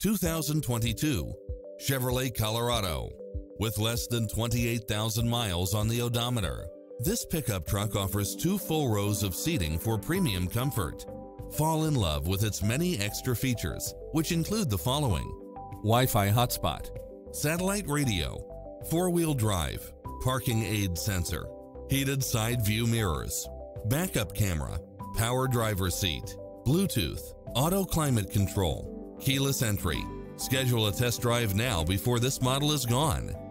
2022 Chevrolet Colorado. With less than 28,000 miles on the odometer, this pickup truck offers two full rows of seating for premium comfort. Fall in love with its many extra features, which include the following Wi-Fi hotspot, satellite radio, four-wheel drive, parking aid sensor, heated side view mirrors, backup camera, power driver seat, Bluetooth, auto climate control, keyless entry. Schedule a test drive now before this model is gone.